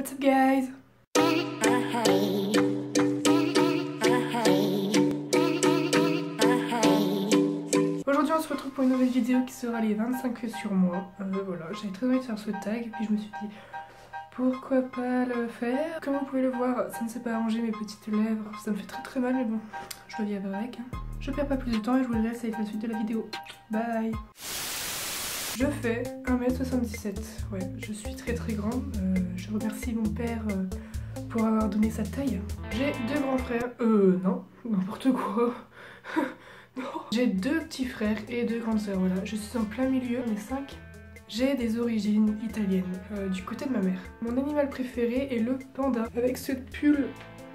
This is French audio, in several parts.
What's up guys? Aujourd'hui on se retrouve pour une nouvelle vidéo qui sera les 25 sur moi. Euh, voilà, j'avais très envie de faire ce tag puis je me suis dit pourquoi pas le faire? Comme vous pouvez le voir, ça ne s'est pas arrangé mes petites lèvres, ça me fait très très mal mais bon, je dois vivre avec. Hein. Je perds pas plus de temps et je vous laisse avec la suite de la vidéo. Bye je fais 1m77, ouais, je suis très très grande. Euh, je remercie mon père euh, pour avoir donné sa taille. J'ai deux grands frères, euh non, n'importe quoi. non. J'ai deux petits frères et deux grandes sœurs, voilà. Je suis en plein milieu, on 5. J'ai des origines italiennes, euh, du côté de ma mère. Mon animal préféré est le panda, avec ce pull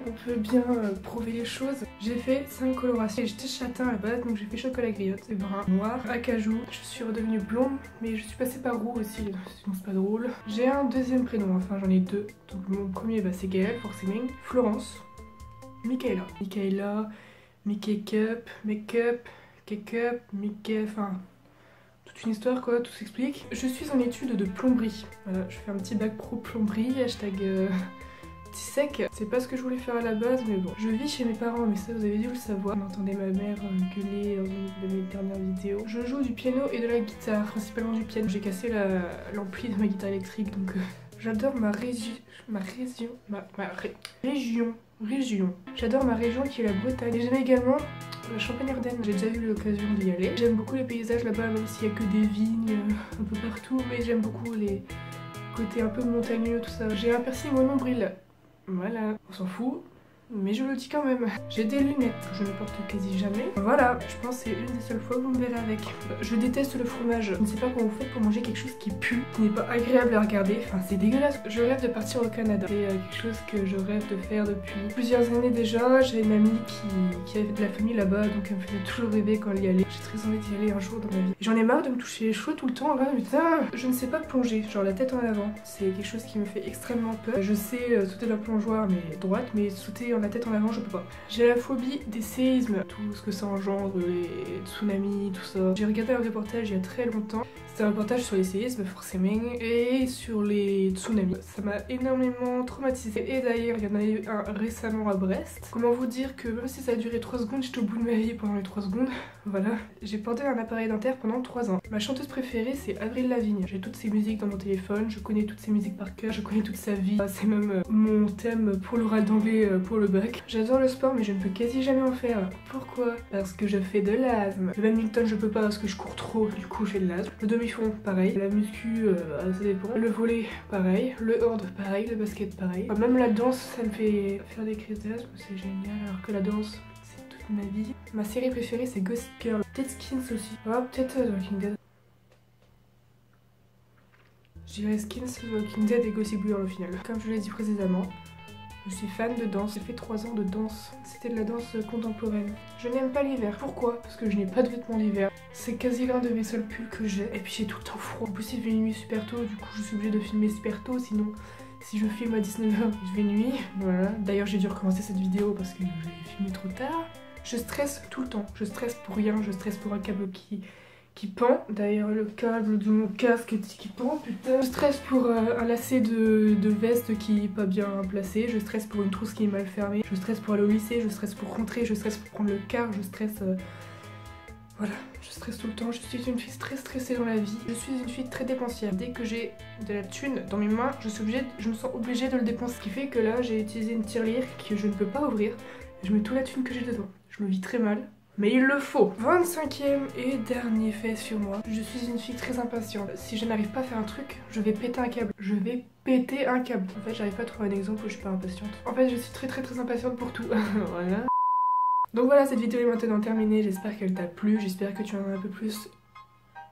on peut bien euh, prouver les choses. J'ai fait 5 colorations. J'étais châtain à la base, donc j'ai fait chocolat griotte, brun, noir, acajou. Je suis redevenue blonde, mais je suis passée par roux aussi, sinon c'est pas drôle. J'ai un deuxième prénom, enfin j'en ai deux. Donc mon premier bah, c'est Gaël, forcément. Florence, Michaela. Michaela, Mickey Cup, Make-up, Cake-up, Mickey, enfin toute une histoire quoi, tout s'explique. Je suis en étude de plomberie. Voilà, je fais un petit bac pro plomberie, hashtag... Euh, sec. C'est pas ce que je voulais faire à la base, mais bon. Je vis chez mes parents, mais ça vous avez dû le savoir. Vous entendez ma mère euh, gueuler dans une de mes dernières vidéos. Je joue du piano et de la guitare, principalement du piano. J'ai cassé l'ampli de ma guitare électrique, donc euh, j'adore ma région. Ma région. Ma, région. Région. J'adore ma région qui est la Bretagne. Et j'aime également la Champagne-Ardenne. J'ai déjà eu l'occasion d'y aller. J'aime beaucoup les paysages là-bas, même s'il y a que des vignes euh, un peu partout, mais j'aime beaucoup les côtés un peu montagneux, tout ça. J'ai un piercing au nombril voilà, on s'en fout mais je le dis quand même. J'ai des lunettes que je ne porte quasi jamais. Voilà, je pense que c'est une des seules fois que vous me verrez avec. Je déteste le fromage. Je ne sais pas comment vous faites pour manger quelque chose qui pue, qui n'est pas agréable à regarder. Enfin, c'est dégueulasse. Je rêve de partir au Canada. C'est euh, quelque chose que je rêve de faire depuis plusieurs années déjà. J'ai une amie qui, qui avait de la famille là-bas, donc elle me faisait toujours rêver quand elle y allait. J'ai très envie d'y aller un jour dans ma vie. J'en ai marre de me toucher les cheveux tout le temps. Là, putain, je ne sais pas plonger, genre la tête en avant. C'est quelque chose qui me fait extrêmement peur. Je sais euh, sauter d'un plongeoir, mais droite, mais sauter la tête en avant, je peux pas. J'ai la phobie des séismes, tout ce que ça engendre, les tsunamis, tout ça. J'ai regardé un reportage il y a très longtemps. C'était un reportage sur les séismes, forcément, et sur les tsunamis. Ça m'a énormément traumatisé. Et d'ailleurs, il y en a eu un récemment à Brest. Comment vous dire que même si ça a duré 3 secondes, j'étais au bout de ma vie pendant les 3 secondes. Voilà. J'ai porté un appareil dentaire pendant 3 ans. Ma chanteuse préférée, c'est Avril Lavigne. J'ai toutes ses musiques dans mon téléphone, je connais toutes ses musiques par cœur, je connais toute sa vie. C'est même euh, mon thème pour l'oral d'anglais euh, pour le J'adore le sport mais je ne peux quasi jamais en faire. Pourquoi? Parce que je fais de l'asthme. Le badminton je peux pas parce que je cours trop, du coup j'ai de l'asthme. Le demi-fond pareil, la muscu euh, ça dépend. Le volet pareil, le horde pareil, le basket pareil. Même la danse ça me fait faire des crises d'asthme, c'est génial alors que la danse c'est toute ma vie. Ma série préférée c'est Ghost Girl, peut-être Skins aussi. Oh, peut-être The Walking Dead. Je dirais Skins, Walking Dead et Gossip Girl au final. Comme je l'ai dit précédemment, je suis fan de danse, j'ai fait 3 ans de danse. C'était de la danse contemporaine. Je n'aime pas l'hiver. Pourquoi? Parce que je n'ai pas de vêtements d'hiver. C'est quasi l'un de mes seuls pulls que j'ai. Et puis j'ai tout le temps froid. En plus il fait nuit super tôt, du coup je suis obligée de filmer super tôt, sinon si je filme à 19h, il fait nuit. Voilà. D'ailleurs j'ai dû recommencer cette vidéo parce que j'ai filmé trop tard. Je stresse tout le temps. Je stresse pour rien, je stresse pour un câble qui pend. D'ailleurs, le câble de mon casque qui pend, putain. Je stresse pour euh, un lacet de, veste qui est pas bien placé. Je stresse pour une trousse qui est mal fermée. Je stresse pour aller au lycée. Je stresse pour rentrer. Je stresse pour prendre le car. Je stresse... Euh, voilà, je stresse tout le temps. Je suis une fille très stressée dans la vie. Je suis une fille très dépensière. Dès que j'ai de la thune dans mes mains, je, suis obligée, je me sens obligée de le dépenser. Ce qui fait que là, j'ai utilisé une tirelire que je ne peux pas ouvrir. Je mets toute la thune que j'ai dedans. Je me vis très mal mais il le faut 25ème et dernier fait sur moi. Je suis une fille très impatiente. Si je n'arrive pas à faire un truc, je vais péter un câble. Je vais péter un câble. En fait, j'arrive pas à trouver un exemple où je suis pas impatiente. En fait, je suis très très très impatiente pour tout. voilà. Donc voilà, cette vidéo est maintenant terminée. J'espère qu'elle t'a plu. J'espère que tu en as un peu plus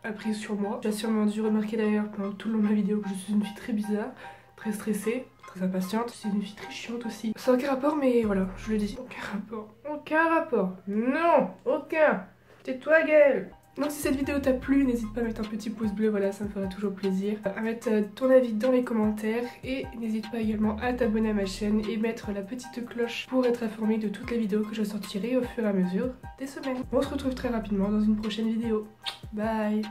appris sur moi. Tu as sûrement dû remarquer d'ailleurs pendant tout le long de ma vidéo que je suis une fille très bizarre, très stressée très impatiente. C'est une fille très chiante aussi. Ça aucun rapport, mais voilà, je le dis. Aucun rapport. Aucun rapport. Non, aucun. Tais-toi, Gaëlle. Donc si cette vidéo t'a plu, n'hésite pas à mettre un petit pouce bleu, voilà, ça me ferait toujours plaisir. À mettre euh, ton avis dans les commentaires et n'hésite pas également à t'abonner à ma chaîne et mettre la petite cloche pour être informé de toutes les vidéos que je sortirai au fur et à mesure des semaines. On se retrouve très rapidement dans une prochaine vidéo. Bye